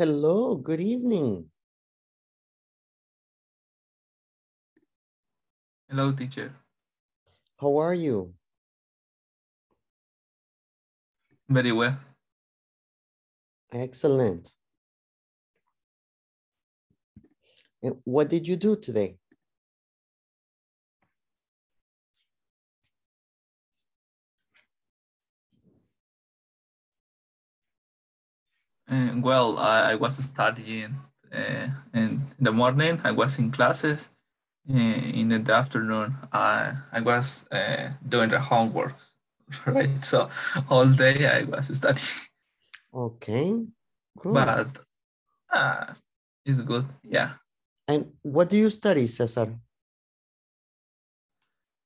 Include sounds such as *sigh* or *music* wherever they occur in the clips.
Hello, good evening. Hello, teacher. How are you? Very well. Excellent. What did you do today? Uh, well, I, I was studying uh, in the morning. I was in classes. Uh, in the afternoon, I, I was uh, doing the homework, *laughs* right? So all day I was studying, Okay, good. but uh, it's good. Yeah. And what do you study, Cesar?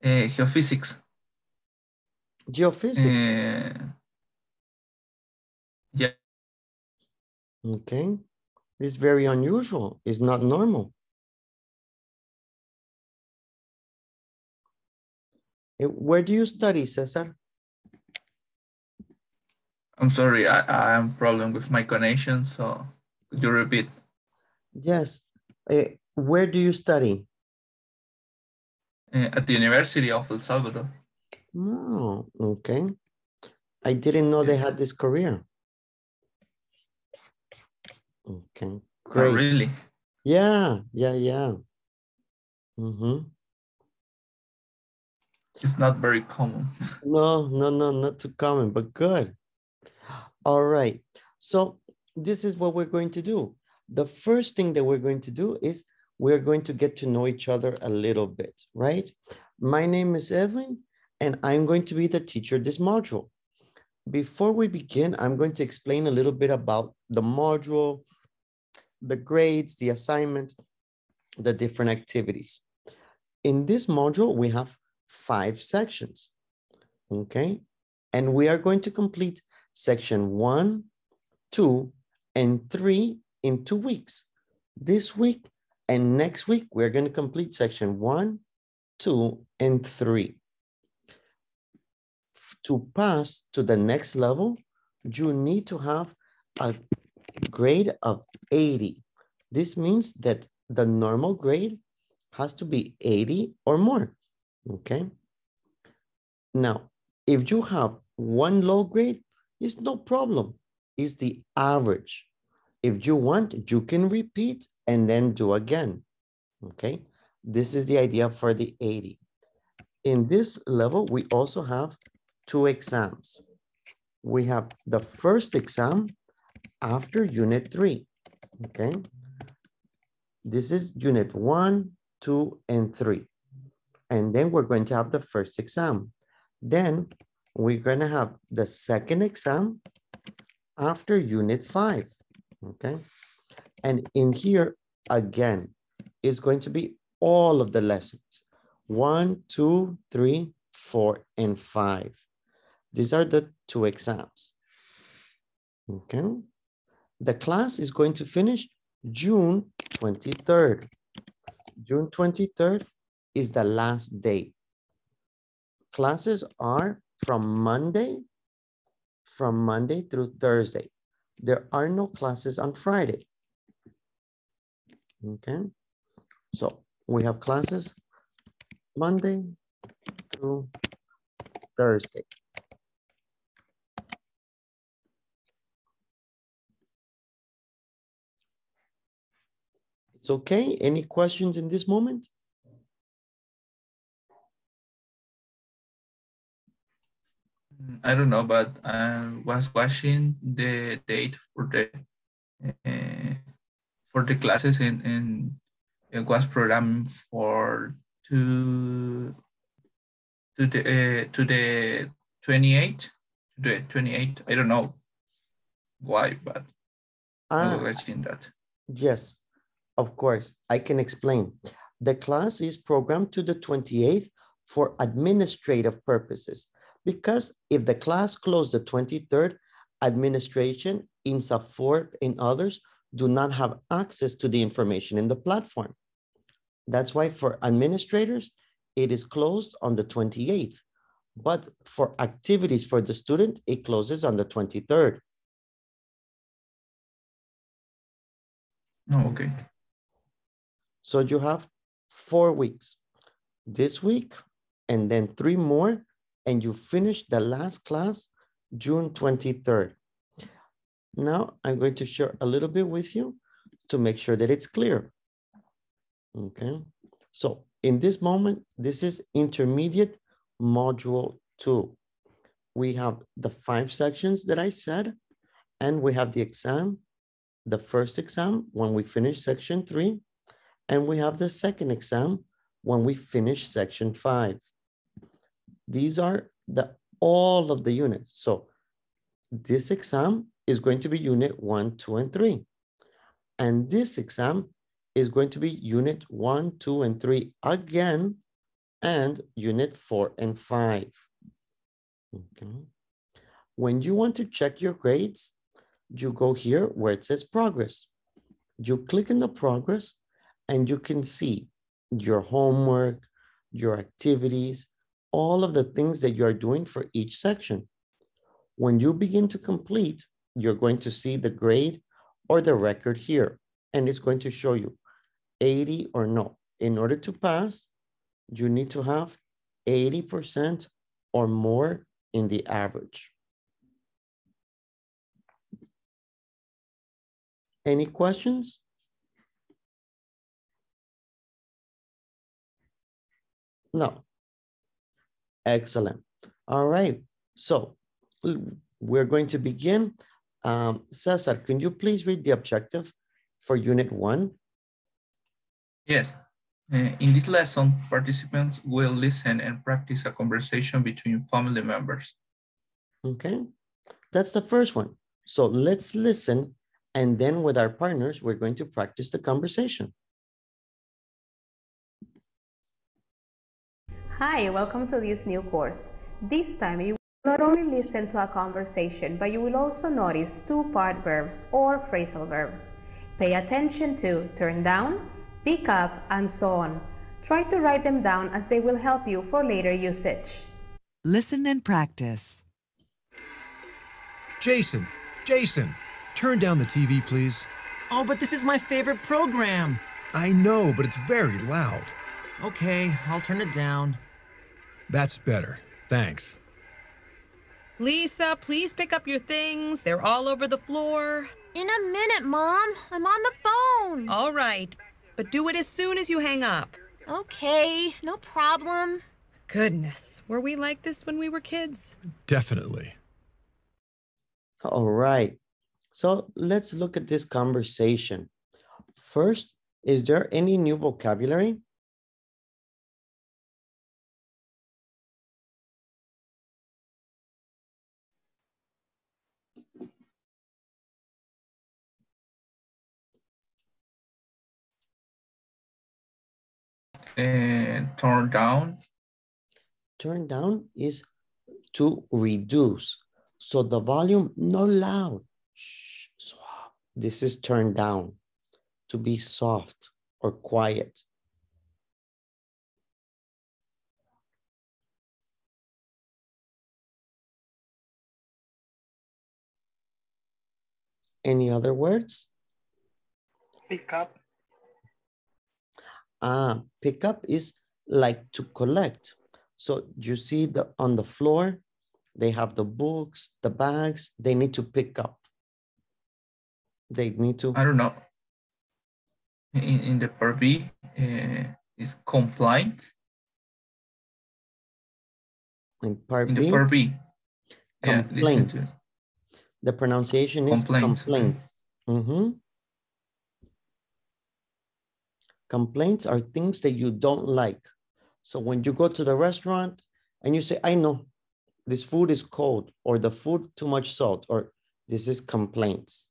Uh, geophysics. Geophysics. Uh, yeah. Okay. It's very unusual. It's not normal. Eh, Where do you study, Cesar? I'm sorry. I, I have problem with my connection. So could you repeat? Yes. Eh, Where do you study? Uh, at the University of El Salvador. Oh, okay. I didn't know they had this career. Okay, great. Oh, really? Yeah, yeah, yeah. Mm-hmm. It's not very common. *laughs* No, no, no, not too common, but good. All right. So this is what we're going to do. The first thing that we're going to do is we're going to get to know each other a little bit, right? My name is Edwin, and I'm going to be the teacher this module. Before we begin, I'm going to explain a little bit about the module, the grades, the assignment, the different activities. In this module, we have five sections, okay? And we are going to complete section one, two, and three in two weeks. This week and next week, we're going to complete section one, two, and three. To pass to the next level, you need to have a grade of 80. This means that the normal grade has to be 80 or more, okay? Now, if you have one low grade, it's no problem. It's the average. If you want, you can repeat and then do again, okay? This is the idea for the 80. In this level, we also have two exams. We have the first exam after unit three, okay? This is unit one, two, and three. And then we're going to have the first exam. Then we're gonna have the second exam after unit five, okay? And in here, again, is going to be all of the lessons. One, two, three, four, and five. These are the two exams. Okay. The class is going to finish June 23rd. June 23rd is the last day. Classes are from Monday, from Monday through Thursday. There are no classes on Friday. Okay, so we have classes Monday through Thursday. It's okay. Any questions in this moment? I don't know, but I was watching the date for the uh, for the classes and, and it was programmed for to to the uh, to the 28 to the 28 I don't know why but I Ah, was watching that Yes, of course, I can explain. The class is programmed to the 28th for administrative purposes. Because if the class closed the 23rd, administration, in support and others do not have access to the information in the platform. That's why for administrators, it is closed on the 28th. But for activities for the student, it closes on the 23rd. No, okay. So you have four weeks. This week, and then three more, and you finish the last class June 23rd. Now I'm going to share a little bit with you to make sure that it's clear. Okay, so in this moment, this is intermediate module two. We have the five sections that I said, and we have the exam, the first exam when we finish section three, and we have the second exam when we finish section five. These are the all of the units. So this exam is going to be unit one, two, and three. And this exam is going to be unit one, two, and three again, and unit four and five. Okay. When you want to check your grades, you go here where it says progress. You click in the progress and you can see your homework, your activities, all of the things that you are doing for each section. When you begin to complete, you're going to see the grade or the record here, and it's going to show you 80 or no. In order to pass, you need to have 80% or more in the average. Any questions? No. Excellent. All right. So we're going to begin. Um, Cesar, can you please read the objective for unit one? Yes. Uh, in this lesson, participants will listen and practice a conversation between family members. Okay, that's the first one. So let's listen and then with our partners, we're going to practice the conversation. Hi, welcome to this new course. This time you will not only listen to a conversation, but you will also notice two-part verbs or phrasal verbs. Pay attention to turn down, pick up, and so on. Try to write them down as they will help you for later usage. Listen and practice. Jason, Jason, turn down the TV, please. Oh, but this is my favorite program. I know, but it's very loud. Okay, I'll turn it down. That's better. Thanks. Lisa, please pick up your things. They're all over the floor. In a minute, Mom. I'm on the phone. All right, but do it as soon as you hang up. Okay, no problem. Goodness, were we like this when we were kids? Definitely. All right. So let's look at this conversation. First, is there any new vocabulary? And turn down. Turn down is to reduce. So the volume, not loud. Shh, soft. This is turned down to be soft or quiet. Any other words? Pick up. Ah, pick up is like to collect. So you see the on the floor, they have the books, the bags, they need to pick up. They need to. I don't know. In, in the part B, uh, is compliant. In part In B, the part B. Yeah, to. The pronunciation is Complaints. complaints. Mhm. Complaints are things that you don't like. So when you go to the restaurant and you say, I know this food is cold or the food too much salt or this is complaints.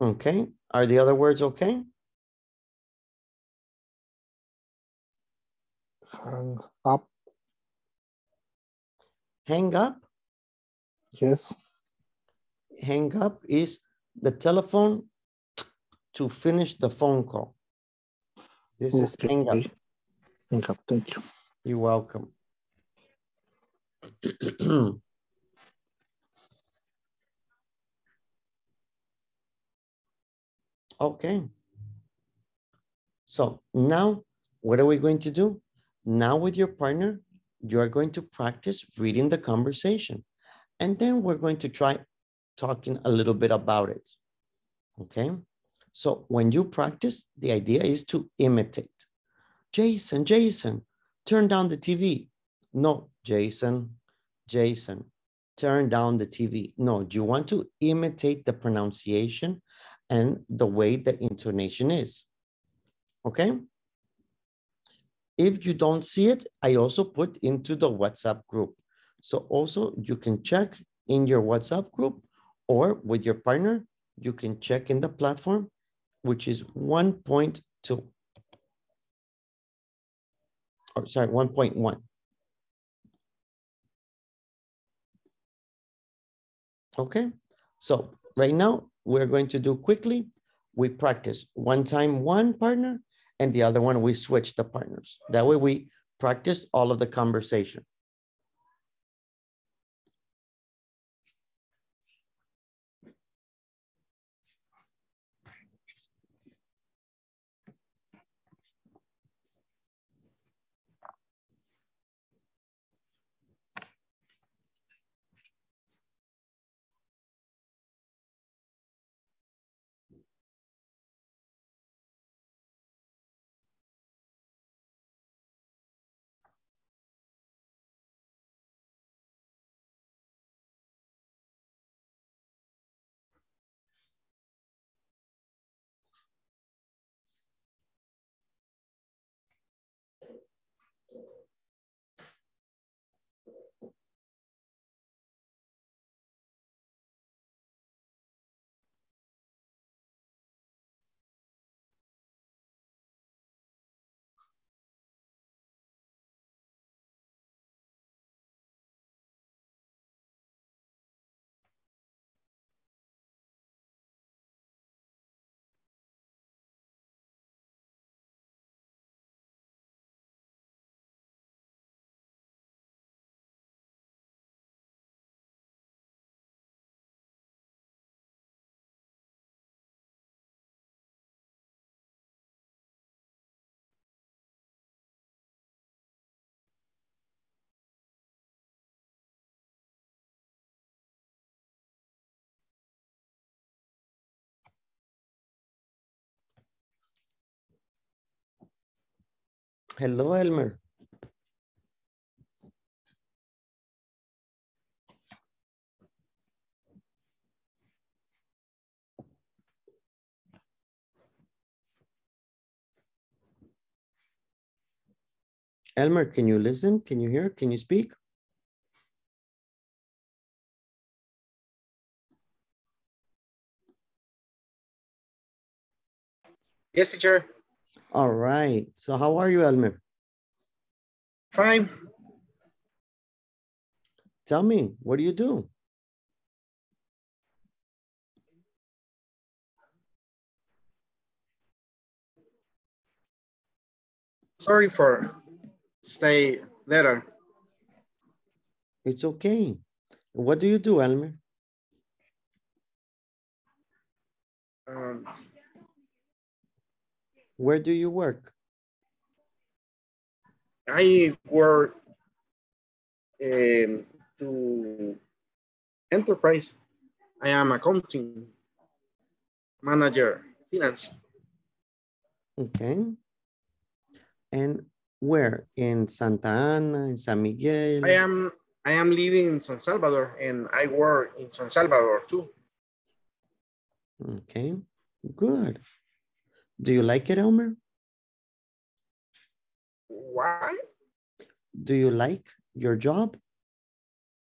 Okay, are the other words okay? Hang up. Hang up, Yes. hang up is the telephone to finish the phone call. This is hang up. Okay. Thank you. Thank you. You're welcome. *clears throat* okay. So now what are we going to do? Now with your partner, you are going to practice reading the conversation. And then we're going to try talking a little bit about it. Okay. So when you practice, the idea is to imitate. Jason, Jason, turn down the TV. No, Jason, Jason, turn down the TV. No, do you want to imitate the pronunciation and the way the intonation is. Okay. If you don't see it, I also put into the WhatsApp group. So also you can check in your WhatsApp group or with your partner, you can check in the platform, which is 1.2. Or sorry, 1.1. Okay, so right now we're going to do quickly. We practice one time one partner and the other one we switch the partners. That way we practice all of the conversation. Hello, Elmer. Elmer, can you listen? Can you hear? Can you speak? Yes, teacher. All right. So how are you, Elmer? Fine. Tell me, what do you do? Sorry for stay later. It's okay. What do you do, Elmer? Um, Where do you work? I work um, to enterprise. I am accounting manager, finance. Okay. And where? In Santa Ana, in San Miguel? I am I am living in San Salvador and I work in San Salvador too. Okay, good. Do you like it, Elmer? Why? Do you like your job?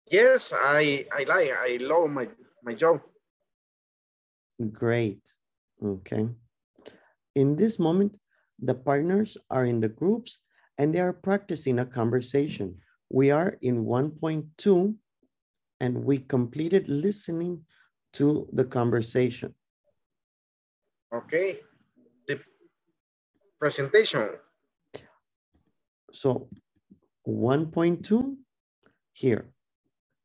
Yes, I I like I love my my job. Great. Okay. In this moment, the partners are in the groups and they are practicing a conversation. We are in 1.2 and we completed listening to the conversation. Okay. The presentation. So 1.2 here.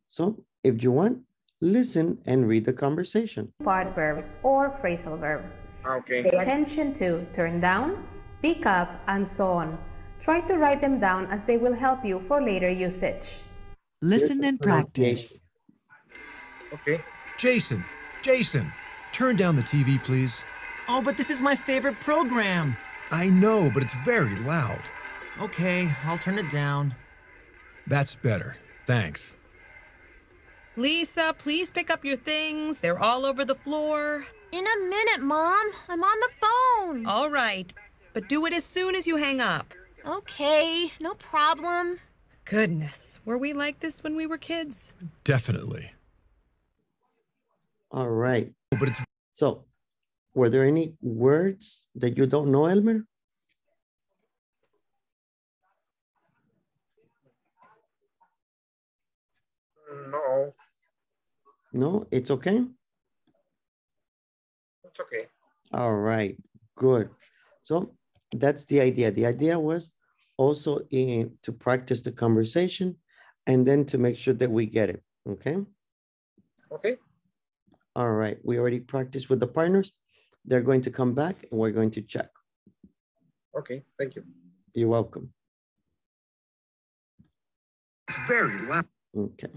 So if you want, listen and read the conversation. Part verbs or phrasal verbs. Ah, okay. Pay attention to turn down, pick up, and so on. Try to write them down as they will help you for later usage. Listen and practice. Okay. Jason, Jason, turn down the TV, please. Oh, but this is my favorite program. I know, but it's very loud. Okay, I'll turn it down. That's better. Thanks. Lisa, please pick up your things. They're all over the floor. In a minute, Mom. I'm on the phone. All right, but do it as soon as you hang up. Okay, no problem. Goodness, were we like this when we were kids? Definitely. All right. But it's So were there any words that you don't know, Elmer? No, No, it's okay. it's okay. All right, good. So that's the idea. The idea was also in, to practice the conversation and then to make sure that we get it, okay? Okay. All right, we already practiced with the partners. They're going to come back and we're going to check. Okay. Thank you. You're welcome. it's very loud. Okay.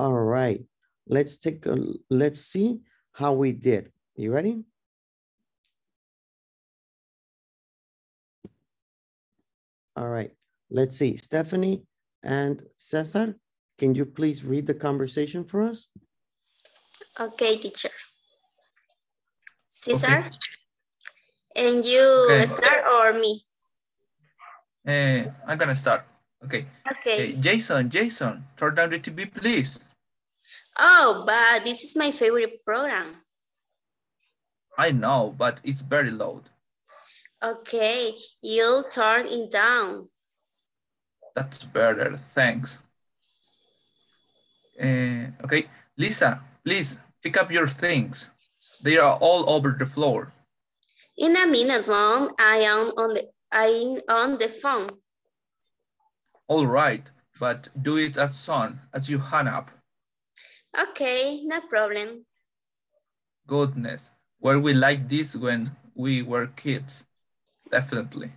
All right, let's take a, let's see how we did. You ready? All right, let's see. Stephanie and Cesar, can you please read the conversation for us? Okay, teacher. Cesar? Okay. And you Okay. start or me? Uh, I'm gonna start. Okay. Okay. Uh, Jason, Jason, turn down the TV, please. Oh, but this is my favorite program. I know, but it's very loud. Okay, you'll turn it down. That's better, thanks. Uh, okay, Lisa, please pick up your things. They are all over the floor. In a minute, Mom. I am on the I'm on the phone. All right, but do it as soon as you hang up. Okay, no problem. Goodness, were we like this when we were kids? Definitely.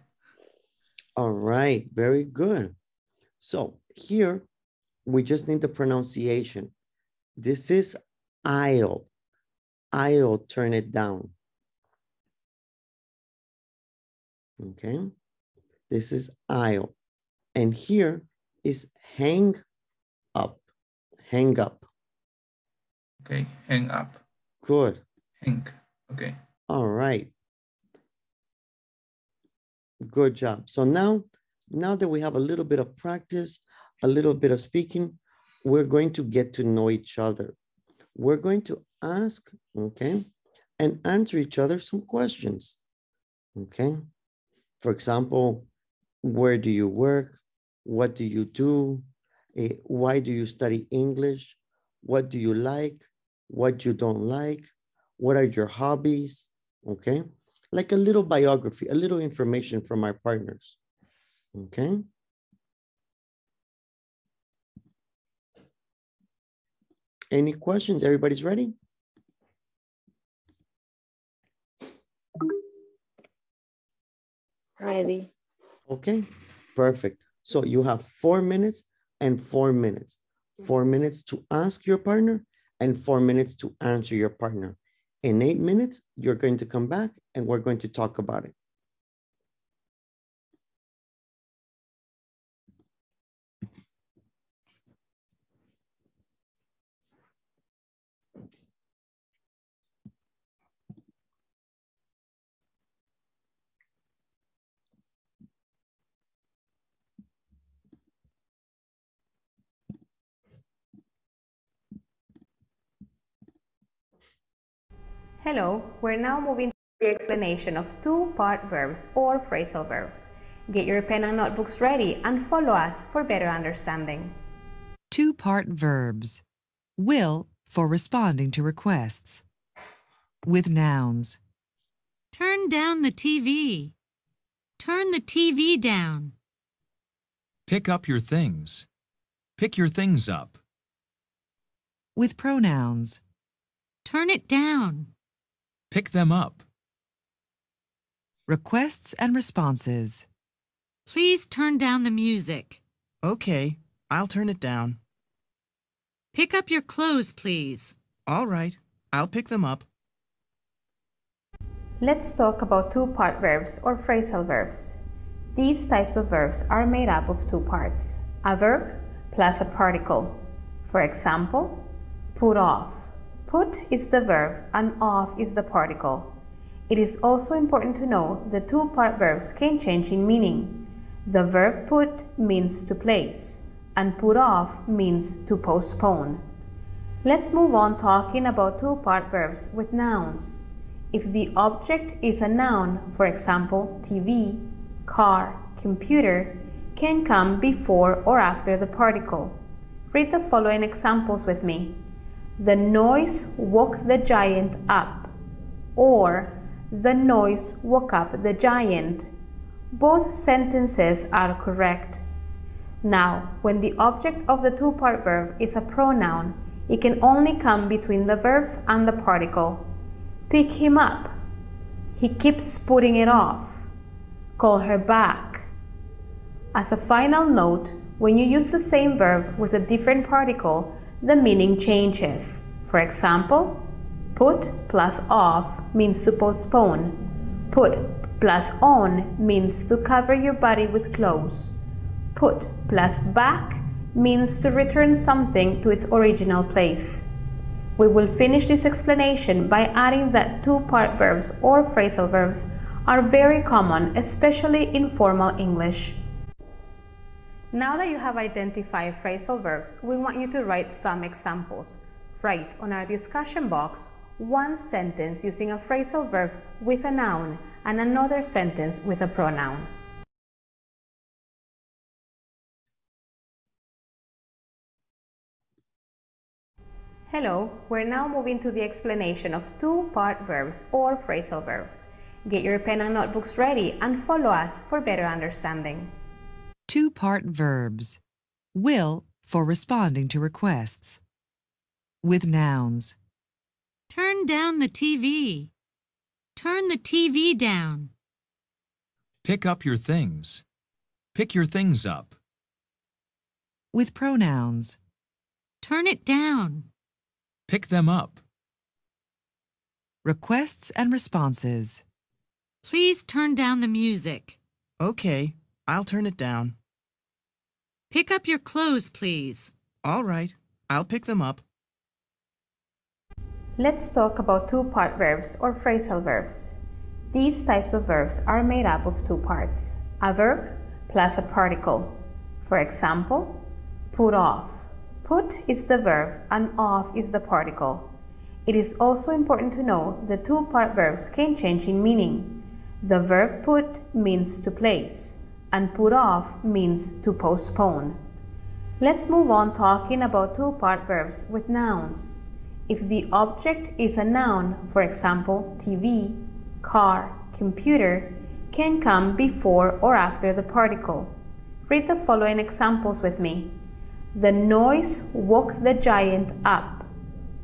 All right, very good. So here, we just need the pronunciation. This is aisle. Aisle, turn it down. Okay, this is aisle. And here is hang up, hang up. Okay, hang up, Good. hang, okay. All right. Good job. So now, now that we have a little bit of practice, a little bit of speaking, we're going to get to know each other. We're going to ask, okay, and answer each other some questions, okay? For example, where do you work? What do you do? Eh, why do you study English? What do you like? What you don't like? What are your hobbies? Okay, like a little biography, a little information from our partners. Okay. Any questions? Everybody's ready? Ready. Okay, perfect. So you have four minutes and four minutes. Four minutes to ask your partner and four minutes to answer your partner. In eight minutes, you're going to come back and we're going to talk about it. Hello, we're now moving to the explanation of two-part verbs or phrasal verbs. Get your pen and notebooks ready and follow us for better understanding. Two part verbs. Will for responding to requests. With nouns. Turn down the TV. Turn the TV down. Pick up your things. Pick your things up. With pronouns. Turn it down. Pick them up. Requests and responses. Please turn down the music. Okay, I'll turn it down. Pick up your clothes, please. All right, I'll pick them up. Let's talk about two-part verbs or phrasal verbs. These types of verbs are made up of two parts, a verb plus a particle. For example, put off. Put is the verb and off is the particle. It is also important to know the two-part verbs can change in meaning. The verb put means to place and put off means to postpone. Let's move on talking about two-part verbs with nouns. If the object is a noun, for example, TV, car, computer, can come before or after the particle. Read the following examples with me. The noise woke the giant up, or the noise woke up the giant. Both sentences are correct. Now, when the object of the two-part verb is a pronoun, it can only come between the verb and the particle. Pick him up. He keeps putting it off. Call her back. As a final note, when you use the same verb with a different particle, the meaning changes. For example, put plus off means to postpone. Put plus on means to cover your body with clothes. Put plus back means to return something to its original place. We will finish this explanation by adding that two-part verbs or phrasal verbs are very common, especially in formal English. Now that you have identified phrasal verbs, we want you to write some examples. Write on our discussion box one sentence using a phrasal verb with a noun and another sentence with a pronoun. Hello, we're now moving to the explanation of two-part verbs or phrasal verbs. Get your pen and notebooks ready and follow us for better understanding. Two-part verbs. Will for responding to requests. With nouns. Turn down the TV. Turn the TV down. Pick up your things. Pick your things up. With pronouns. Turn it down. Pick them up. Requests and responses. Please turn down the music. Okay, I'll turn it down. Pick up your clothes, please. All right, I'll pick them up. Let's talk about two-part verbs or phrasal verbs. These types of verbs are made up of two parts, a verb plus a particle. For example, put off. Put is the verb and off is the particle. It is also important to know the two-part verbs can change in meaning. The verb put means to place and put off means to postpone. Let's move on talking about two-part verbs with nouns. If the object is a noun, for example, TV, car, computer, can come before or after the particle. Read the following examples with me. The noise woke the giant up,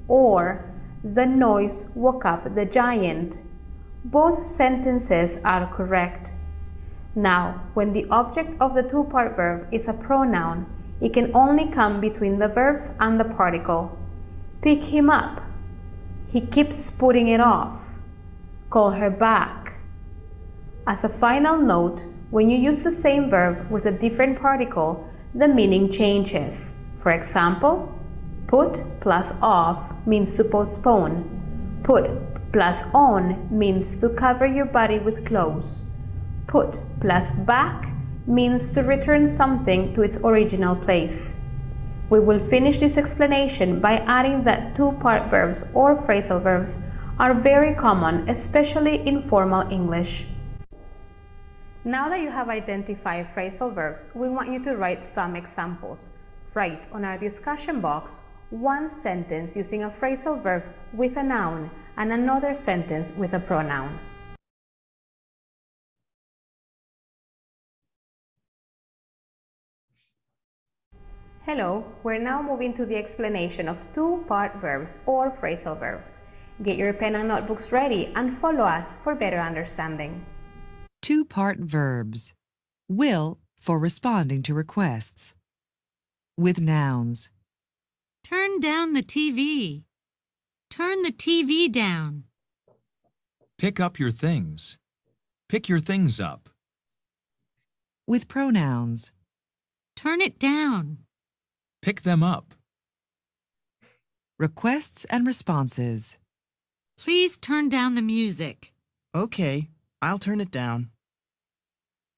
or the noise woke up the giant. Both sentences are correct. Now, when the object of the two-part verb is a pronoun, it can only come between the verb and the particle. Pick him up. He keeps putting it off. Call her back. As a final note, when you use the same verb with a different particle, the meaning changes. For example, put plus off means to postpone. Put plus on means to cover your body with clothes. Put plus back means to return something to its original place. We will finish this explanation by adding that two-part verbs or phrasal verbs are very common, especially in formal English. Now that you have identified phrasal verbs, we want you to write some examples. Write on our discussion box one sentence using a phrasal verb with a noun and another sentence with a pronoun. Hello, we're now moving to the explanation of two-part verbs or phrasal verbs. Get your pen and notebooks ready and follow us for better understanding. Two-part verbs. Will for responding to requests. With nouns. Turn down the TV. Turn the TV down. Pick up your things. Pick your things up. With pronouns. Turn it down. Pick them up. Requests and responses. Please turn down the music. Okay, I'll turn it down.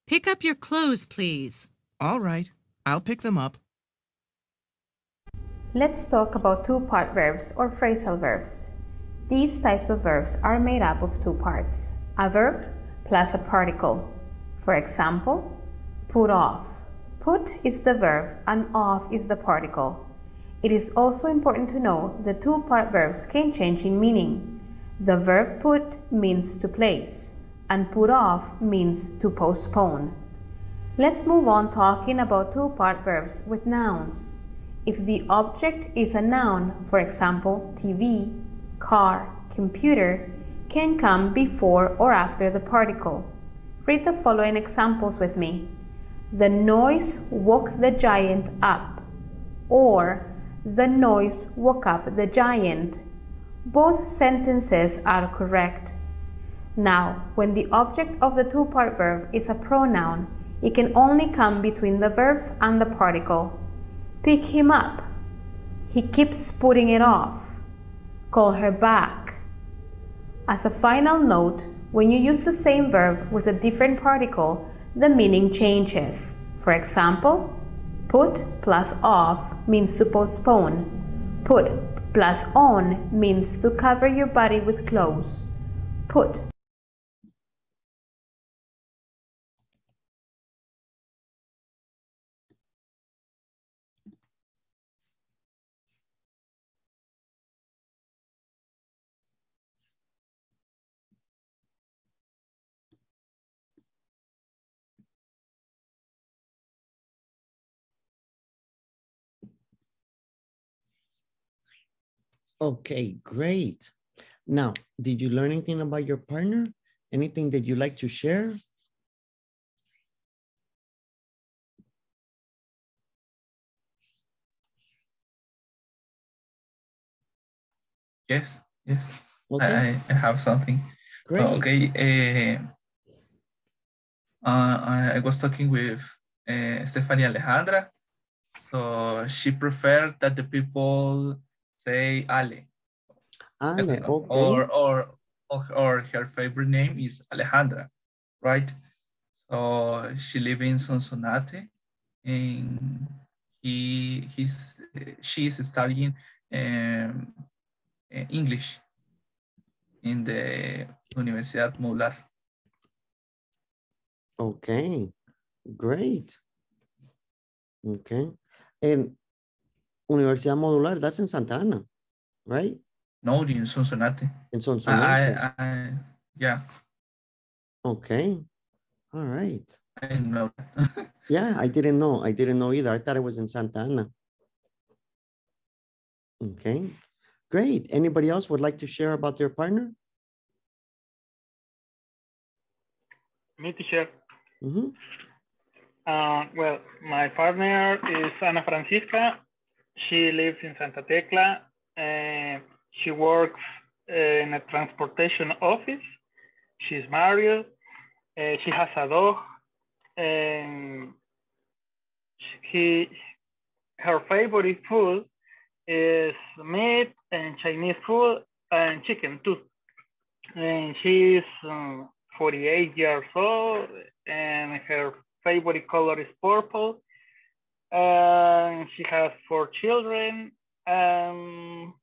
Pick up your clothes, please. All right, I'll pick them up. Let's talk about two-part verbs or phrasal verbs. These types of verbs are made up of two parts, a verb plus a particle. For example, put off. Put is the verb and off is the particle. It is also important to know the two-part verbs can change in meaning. The verb put means to place and put off means to postpone. Let's move on talking about two-part verbs with nouns. If the object is a noun, for example, TV, car, computer, can come before or after the particle. Read the following examples with me. The noise woke the giant up. Or, the noise woke up the giant. Both sentences are correct. Now, when the object of the two-part verb is a pronoun, it can only come between the verb and the particle. Pick him up. He keeps putting it off. Call her back. As a final note, when you use the same verb with a different particle, the meaning changes. For example, put plus off means to postpone. Put plus on means to cover your body with clothes. Put Okay, great. Now, did you learn anything about your partner? Anything that you like to share? Yes, yes. Okay. I, I have something. Great. Okay. Uh, uh, I was talking with uh, Stephanie Alejandra. So she preferred that the people say Ale. Ale, okay. Or, or, or, her favorite name is Alejandra, right? So she lives in Sonsonate and he, he's, she's studying um, English in the Universidad Modular. Okay, great. Okay. And Universidad Modular, that's in Santa Ana, right? No, in Sonsonate. In Sonsonate. I, I, yeah. Okay. All right. I didn't know. yeah, I didn't know. I didn't know either. I thought it was in Santa Ana. Okay. Great. Anybody else would like to share about their partner? Me to share. Mm -hmm. uh, well, my partner is Ana Francisca. She lives in Santa Tecla. Uh, she works in a transportation office. She's married. Uh, she has a dog. And he, her favorite food is meat and Chinese food and chicken too. And she's um, 48 years old and her favorite color is purple. And she has four children. Um,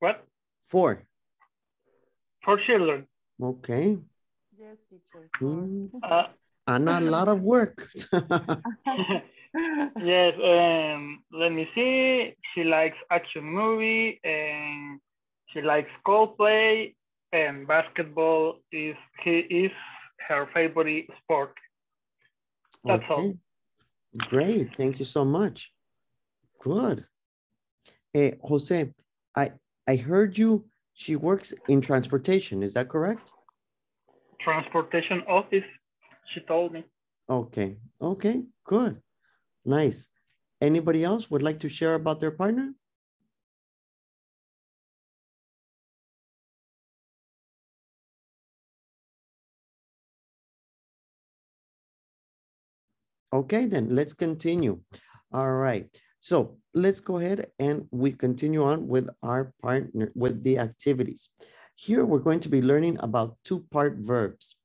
what? Four. Four children. Okay. Yes, teacher. Mm. Uh, and a lot of work. *laughs* yes, um, let me see. She likes action movie and she likes Coldplay and basketball is he is her favorite sport. That's okay. all. Great. Thank you so much. Good. Hey, Jose, I, I heard you, she works in transportation. Is that correct? Transportation office, she told me. Okay. Okay. Good. Nice. Anybody else would like to share about their partner? Okay, then let's continue. All right. So let's go ahead and we continue on with our partner, with the activities. Here we're going to be learning about two-part verbs.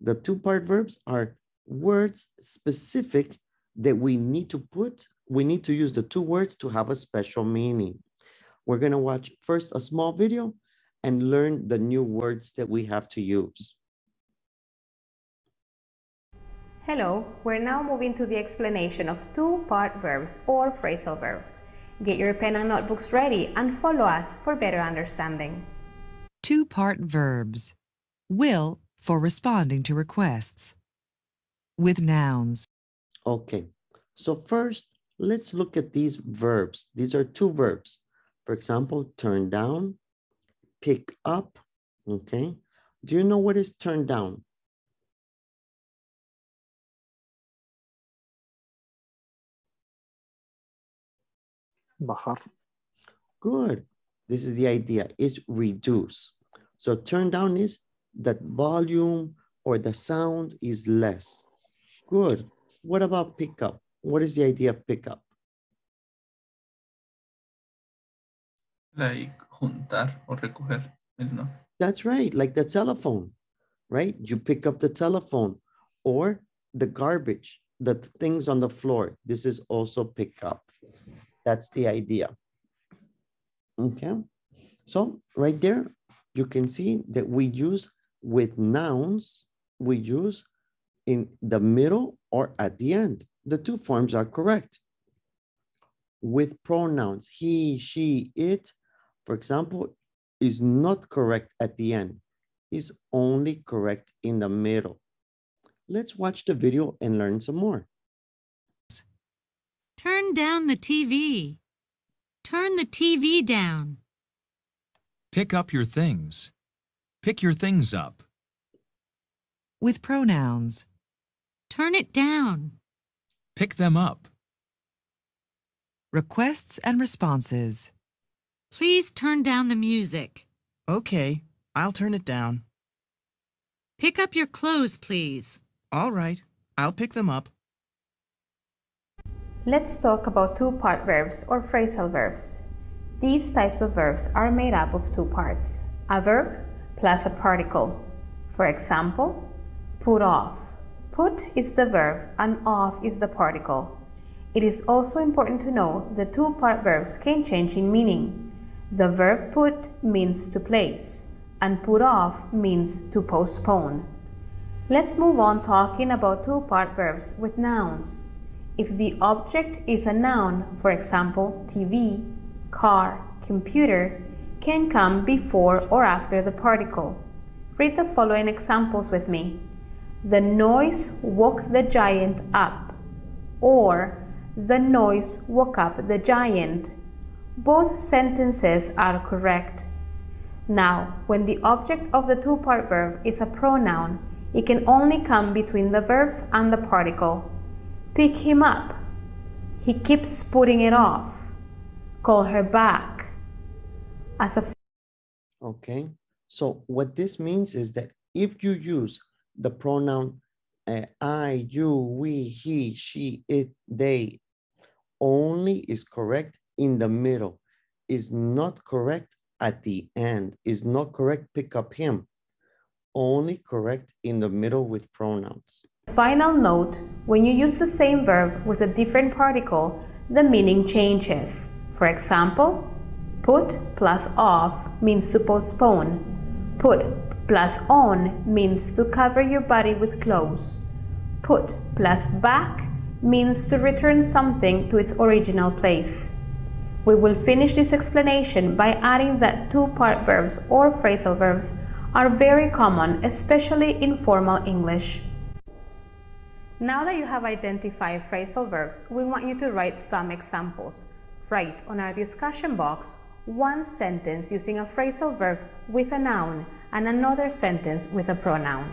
The two-part verbs are words specific that we need to put, we need to use the two words to have a special meaning. We're gonna watch first a small video and learn the new words that we have to use. Hello, we're now moving to the explanation of two-part verbs or phrasal verbs. Get your pen and notebooks ready and follow us for better understanding. Two-part verbs. Will for responding to requests. With nouns. Okay, so first, let's look at these verbs. These are two verbs. For example, turn down, pick up, okay? Do you know what is turn down? Bajar. Good. This is the idea, is reduce. So turn down is that volume or the sound is less. Good. What about pickup? What is the idea of pickup? Like juntar or recoger, ¿no? That's right, like the telephone, right? You pick up the telephone or the garbage, the things on the floor. This is also pick up. That's the idea. Okay, so right there, you can see that we use with nouns, we use in the middle or at the end. The two forms are correct. With pronouns, he, she, it, for example, is not correct at the end, is only correct in the middle. Let's watch the video and learn some more. Turn down the TV. Turn the TV down. Pick up your things. Pick your things up. With pronouns. Turn it down. Pick them up. Requests and responses. Please turn down the music. Okay, I'll turn it down. Pick up your clothes, please. All right, I'll pick them up. Let's talk about two-part verbs or phrasal verbs. These types of verbs are made up of two parts, a verb plus a particle. For example, put off. Put is the verb and off is the particle. It is also important to know the two-part verbs can change in meaning. The verb put means to place and put off means to postpone. Let's move on talking about two-part verbs with nouns. If the object is a noun, for example, TV, car, computer, can come before or after the particle. Read the following examples with me. The noise woke the giant up, or the noise woke up the giant. Both sentences are correct. Now, when the object of the two-part verb is a pronoun, it can only come between the verb and the particle. Pick him up. He keeps putting it off. Call her back. As a Okay, so what this means is that if you use the pronoun uh, I, you, we, he, she, it, they, only is correct in the middle, is not correct at the end, is not correct pick up him, only correct in the middle with pronouns. Final note, when you use the same verb with a different particle, the meaning changes. For example, put plus off means to postpone. Put plus on means to cover your body with clothes. Put plus back means to return something to its original place. We will finish this explanation by adding that two-part verbs or phrasal verbs are very common, especially in formal English. Now that you have identified phrasal verbs, we want you to write some examples. Write on our discussion box one sentence using a phrasal verb with a noun and another sentence with a pronoun.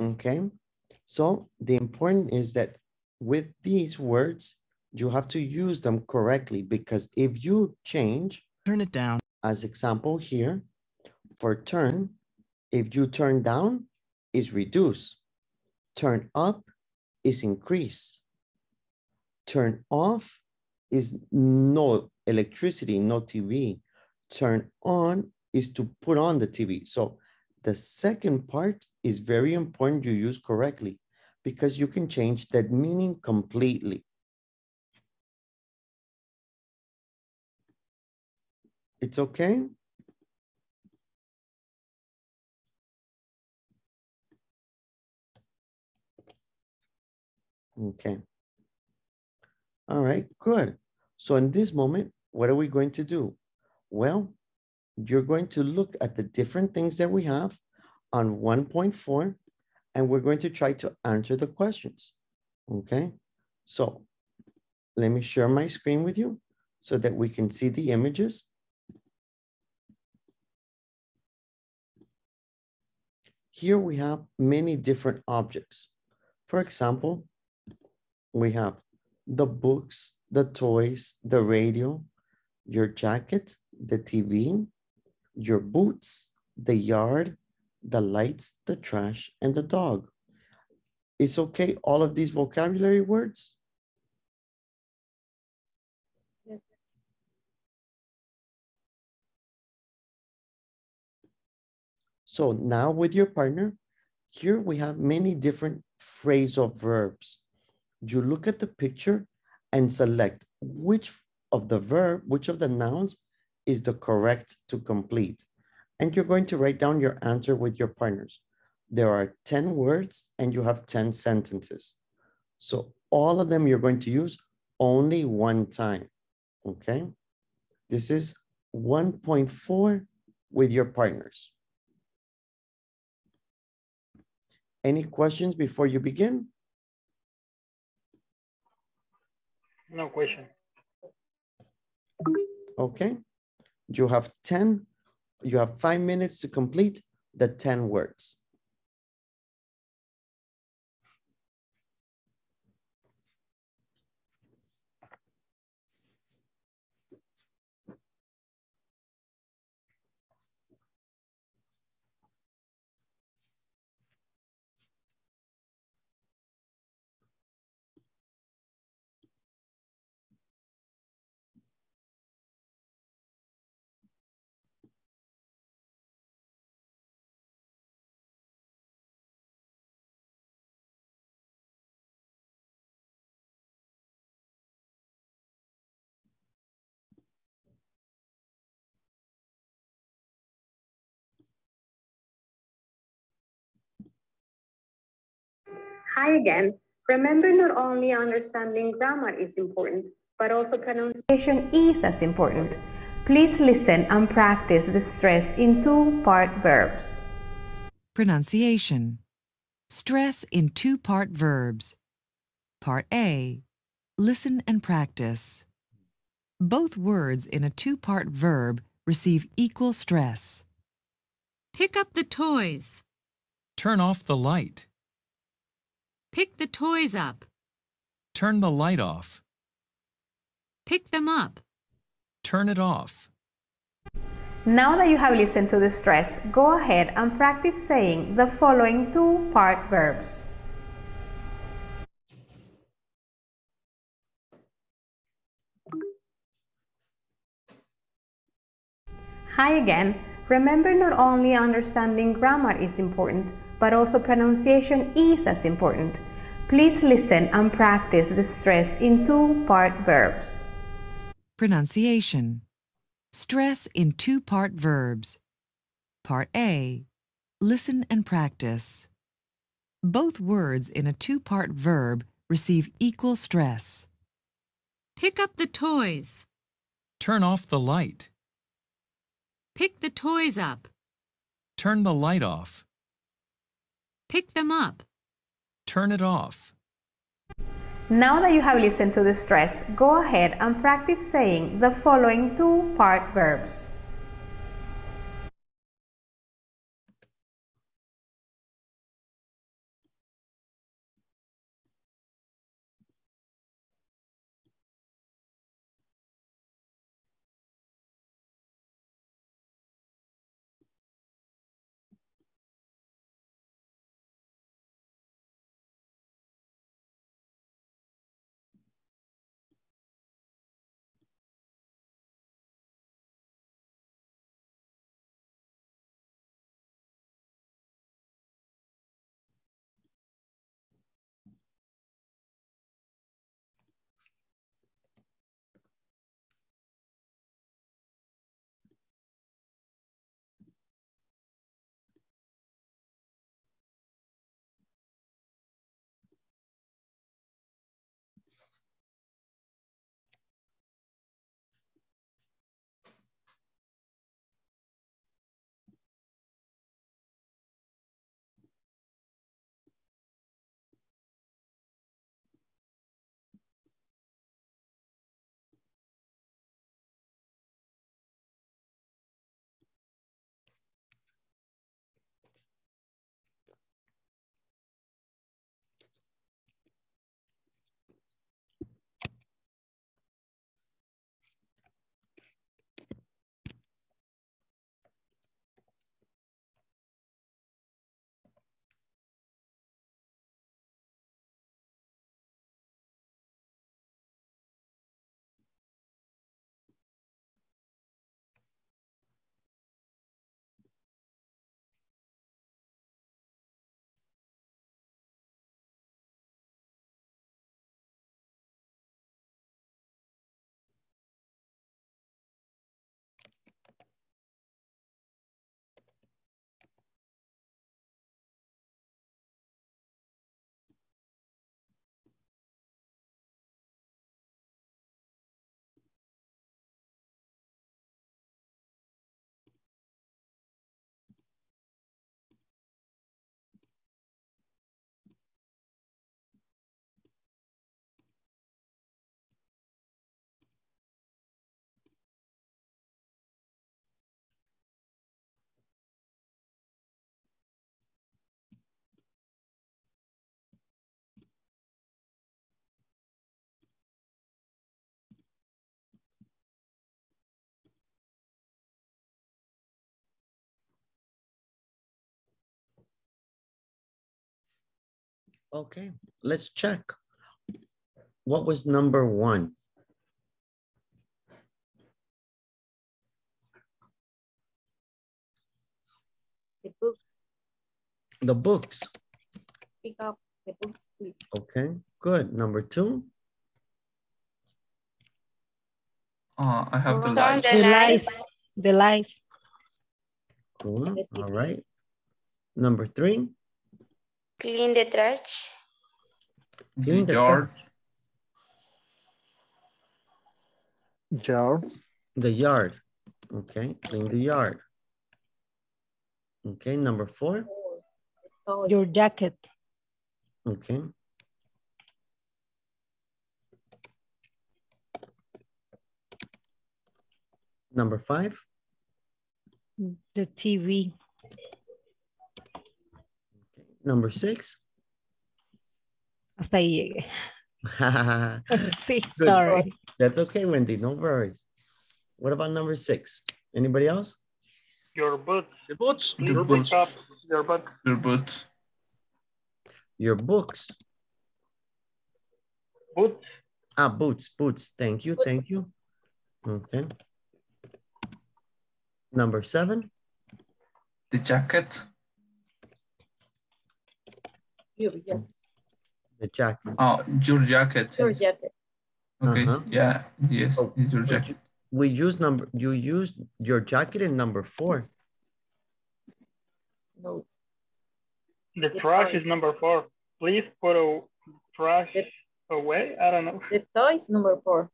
Okay, so the important is that with these words, you have to use them correctly because if you change, turn it down. As example here, for turn, if you turn down, is reduce. Turn up is increase. Turn off is no electricity, no TV. Turn on is to put on the TV. So the second part is very important you use correctly because you can change that meaning completely. It's okay? Okay. All right, good. So in this moment, what are we going to do? Well, you're going to look at the different things that we have on 1.4, and we're going to try to answer the questions, okay? So let me share my screen with you so that we can see the images. Here we have many different objects. For example, we have the books, the toys, the radio, your jacket, the TV, your boots, the yard, the lights, the trash, and the dog. It's okay, all of these vocabulary words? Yes. So now with your partner, here we have many different phrasal verbs. You look at the picture and select which of the verb, which of the nouns is the correct to complete. And you're going to write down your answer with your partners. There are 10 words and you have 10 sentences. So all of them you're going to use only one time, okay? This is 1.4 with your partners. Any questions before you begin? No question. Okay. You have 10, you have five minutes to complete the 10 words. Hi again. Remember, not only understanding grammar is important, but also pronunciation is as important. Please listen and practice the stress in two-part verbs. Pronunciation. Stress in two-part verbs. Part A. Listen and practice. Both words in a two-part verb receive equal stress. Pick up the toys. Turn off the light. Pick the toys up. Turn the light off. Pick them up. Turn it off. Now that you have listened to the stress, go ahead and practice saying the following two-part verbs. Hi again. Remember, not only understanding grammar is important, but also pronunciation is as important. Please listen and practice the stress in two-part verbs. Pronunciation. Stress in two-part verbs. Part A. Listen and practice. Both words in a two-part verb receive equal stress. Pick up the toys. Turn off the light. Pick the toys up. Turn the light off. Pick them up. Turn it off. Now that you have listened to the stress, go ahead and practice saying the following two-part verbs. Okay, let's check. What was number one? The books. The books. Pick up the books, please. Okay, good. Number two. Uh, I have the Turn the lights. The lights. Cool. All right. Number three. Clean the trash. Clean The the yard. Yard. The yard. Okay, clean the yard. Okay, number four. Your jacket. Okay. Number five. The TV. Number six. Hasta ahí llegué. *laughs* Sí, Good. sorry. That's okay, Wendy. No worries. What about number six? Anybody else? Your boots. The boots. Your Pick boots. up your boots. Your boots. Your books. Boots. Ah, boots, boots. Thank you, thank you. Okay. Number seven. The jacket. Your jacket. The jacket. Oh, your jacket. Your jacket. Okay. Uh-huh. Yeah. Yes. Oh, your we jacket. We use number, you use your jacket in number four. No. The trash is number four. Please put a trash away. I don't know. The toys number four.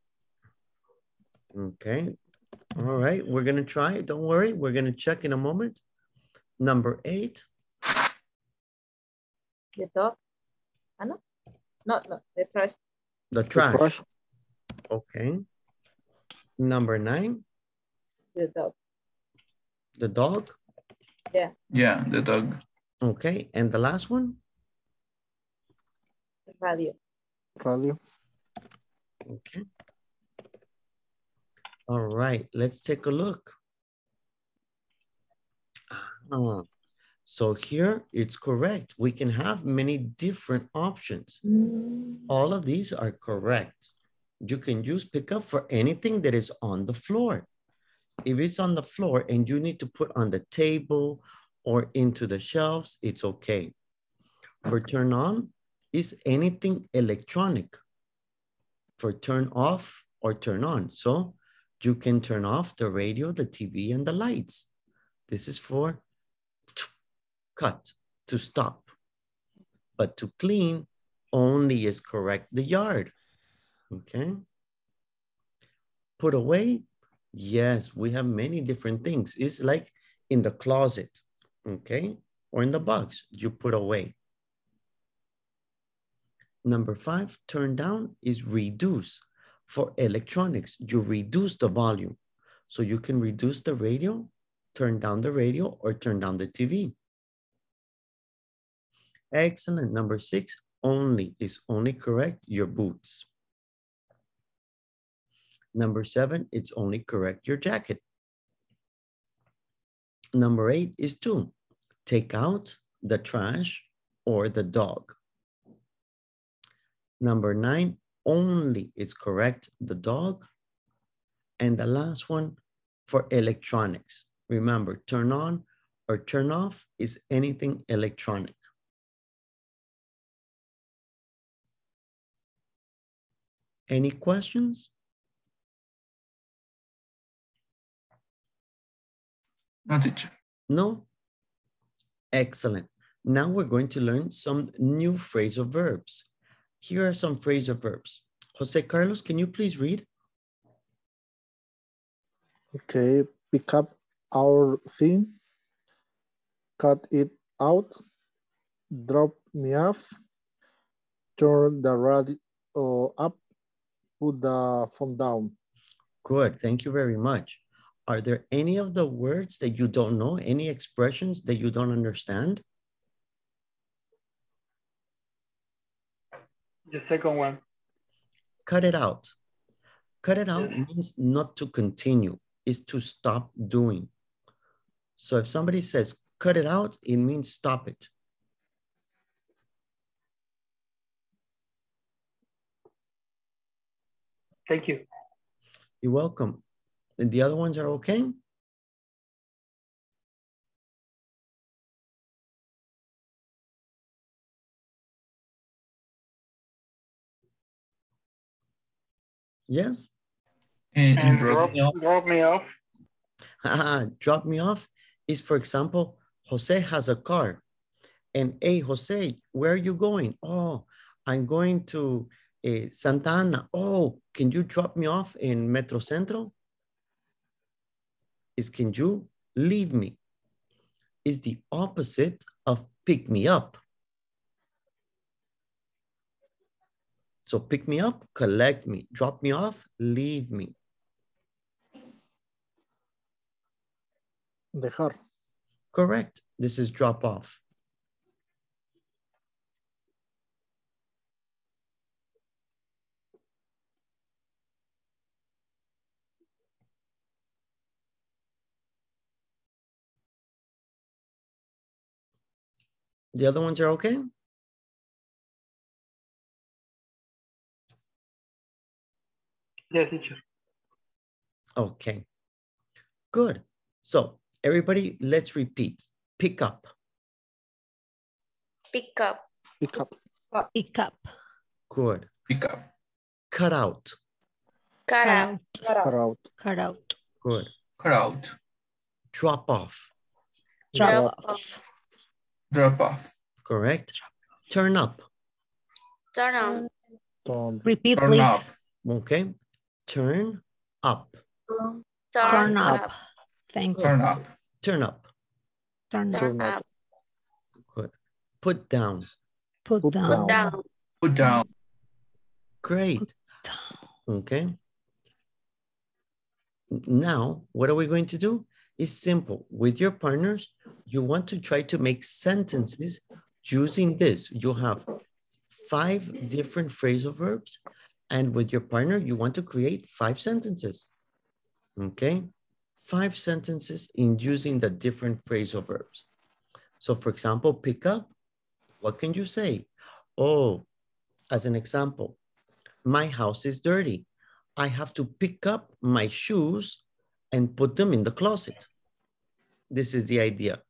Okay. All right. We're going to try it. Don't worry. We're going to check in a moment. Number eight. The dog. Ah, no. No, no. The trash. The trash. Okay. Number nine. The dog. The dog. Yeah. Yeah, the dog. Okay. And the last one? The radio. Radio. Okay. All right, let's take a look. Ah, so here it's correct. We can have many different options. Mm. All of these are correct. You can use pickup for anything that is on the floor. If it's on the floor and you need to put on the table or into the shelves, it's okay. For turn on is anything electronic. For turn off or turn on. So you can turn off the radio, the TV, and the lights. This is for cut, to stop. But to clean only is correct the yard. Okay. Put away. Yes, we have many different things. It's like in the closet, okay? Or in the box, you put away. Number five, turn down is reduce. For electronics, you reduce the volume. So you can reduce the radio, turn down the radio, or turn down the TV. Excellent. Number six, only is only correct your boots. Number seven, it's only correct your jacket. Number eight is two, take out the trash or the dog. Number nine, only is correct, the dog. And the last one for electronics. Remember, turn on or turn off is anything electronic. Any questions? No, teacher. No? Excellent. Now we're going to learn some new phrasal verbs. Here are some phrasal verbs. Jose Carlos, can you please read? Okay, pick up our thing, cut it out, drop me off, turn the radio up, put the phone down. Good, thank you very much. Are there any of the words that you don't know, any expressions that you don't understand? The second one. Cut it out. Cut it out means not to continue, is to stop doing. So if somebody says cut it out, it means stop it. Thank you. You're welcome. And the other ones are okay? Yes? And, And drop, drop me off. drop me off is, for example, Jose has a car. And hey, Jose, where are you going? Oh, I'm going to uh, Santa Ana. Oh, can you drop me off in Metro Centro? Is can you leave me? Is the opposite of pick me up. So pick me up, collect me, drop me off, leave me. Dejar. Correct. This is drop off. The other ones are okay? Yes, teacher. Okay, good. So everybody, let's repeat. Pick up, Pick up. Pick up. Pick up. good. Pick up. Cut out, Cut out. Cut out. Cut out. good. Cut out. Drop off, Drop Drop off. Drop off. Correct. Turn up. Turn on. Turn, Repeat, Turn please. up. Okay. Turn up. Turn, Turn up. up. Thanks. Turn up. Turn up. Turn up. Turn Turn up. up. Good. Put down. Put, Put down. down. Down. Put down. Great. Okay. Now, what are we going to do? It's simple. With your partners, you want to try to make sentences using this. You have five different phrasal verbs, and with your partner, you want to create five sentences. Okay? Five sentences in using the different phrasal verbs. So, for example, pick up. What can you say? Oh, as an example, my house is dirty. I have to pick up my shoes and put them in the closet. This is the idea.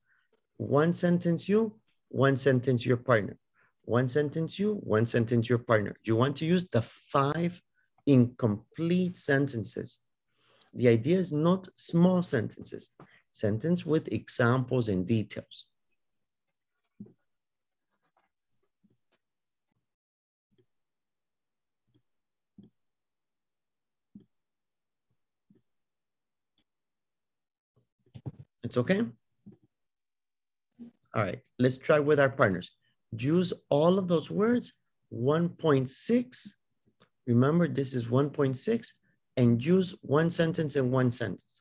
One sentence you, one sentence your partner. One sentence you, one sentence your partner. You want to use the five incomplete sentences. The idea is not small sentences, sentence with examples and details. It's okay? All right, let's try with our partners. Use all of those words, 1.6. Remember, this is 1.6, and use one sentence and one sentence.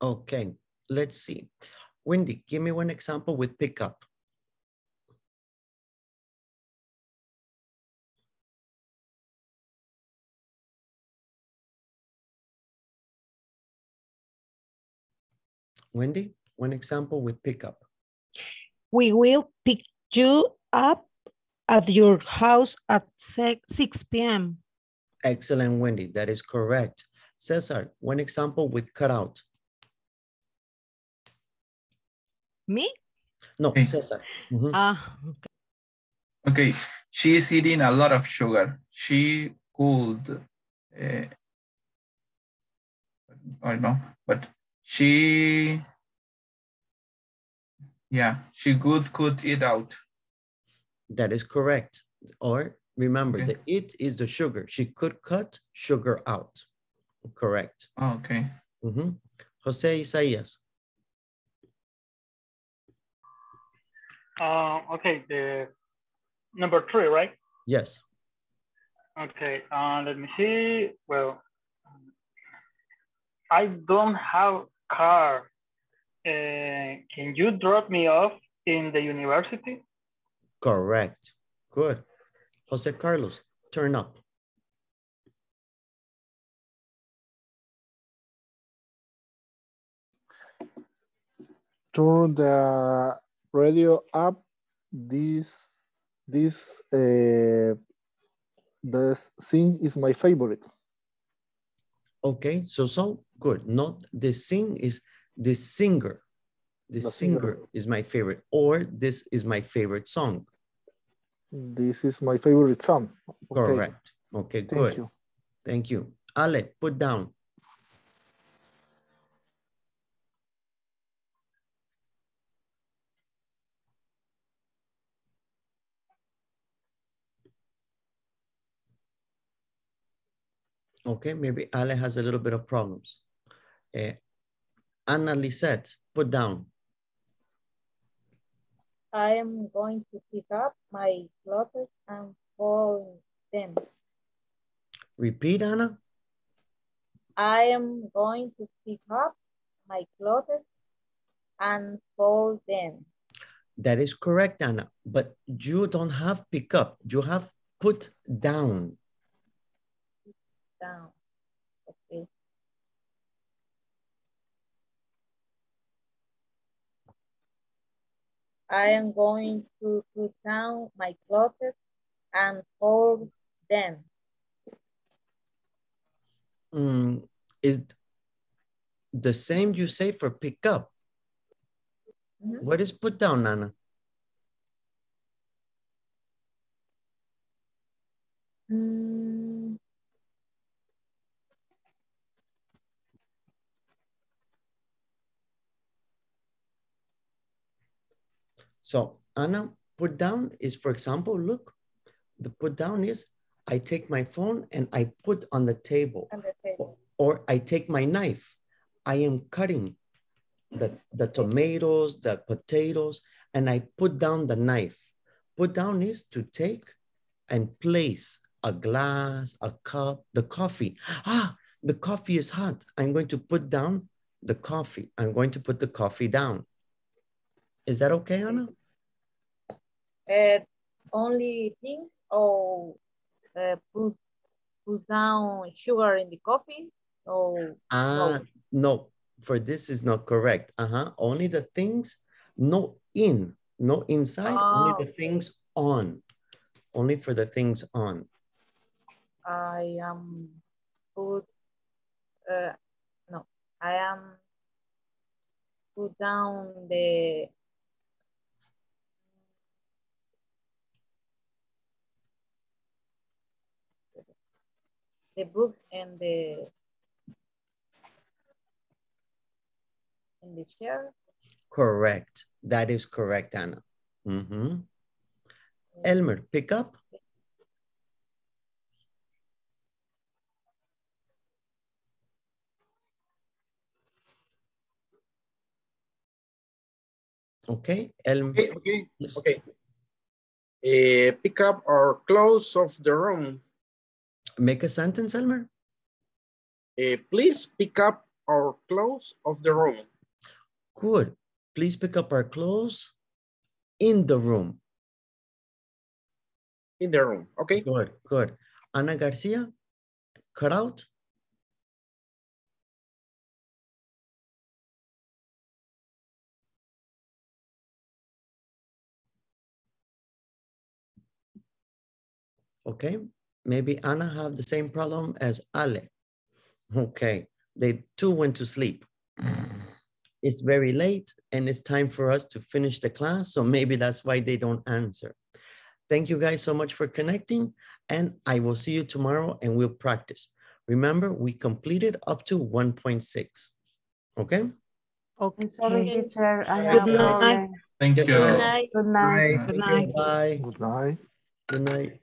Okay, let's see. Wendy, give me one example with pickup. Wendy, one example with pickup. We will pick you up at your house at se- 6 p.m. Excellent, Wendy. That is correct. Cesar, one example with cutout. Me? No, Cesar. Mhm. Ah, Okay, she is eating a lot of sugar. She could, uh, I don't know, but she, yeah, she could cut it out. That is correct. Or remember, Okay. the it is the sugar. She could cut sugar out. Correct. Oh, okay. Mhm. Jose Isaías. Uh, okay, the number three, right? Yes. Okay, uh, let me see. Well, I don't have car. Uh, can you drop me off in the university? Correct. Good. Jose Carlos, turn up. Turn the radio app This this uh, the thing is my favorite. Okay, so so good. Not the sing is the singer. The, The singer. singer. is my favorite, or this is my favorite song. This is my favorite song. Okay. Correct. Okay, Thank good. you. Thank you. Ale, put down. Okay, maybe Ale has a little bit of problems. Eh, Anna Lisette, put down. I am going to pick up my clothes and fold them. Repeat, Anna. I am going to pick up my clothes and fold them. That is correct, Anna. But you don't have pick up. You have put down. Down. Okay. I am going to put down my clothes and fold them. Mm, is the same you say for pick up. Mhm. What is put down, Nana? Mm, So Anna, put down is, for example, look, the put down is I take my phone and I put on the table on the table. or I take my knife. I am cutting the, the tomatoes, the potatoes, and I put down the knife. Put down is to take and place a glass, a cup, the coffee. Ah, the coffee is hot. I'm going to put down the coffee. I'm going to put the coffee down. Is that okay, Anna? Uh, only things or uh, put put down sugar in the coffee. Oh, Ah, no, for this is not correct. Uh-huh. Only the things, no in, no inside, only Oh, the things on. Only for the things on. I am put. Uh, no, I am put down the. The books and the in the chair. Correct. That is correct, Anna. Mm-hmm. Elmer, pick up. Okay, Elmer. Okay, okay, okay. Eh, pick up our clothes of the room. Make a sentence, Elmer. Eh, please pick up our clothes of the room. Good. Please pick up our clothes in the room. In the room, okay. Good, good. Ana Garcia, cut out. Okay, maybe Anna have the same problem as Ale. Okay, they too went to sleep. It's very late and it's time for us to finish the class. So maybe that's why they don't answer. Thank you guys so much for connecting and I will see you tomorrow and we'll practice. Remember, we completed up to 1.6, okay? Okay. Sorry, teacher. I Good night. problem. Thank you. Good night. Good night. Good night. Bye. Good night. Good night.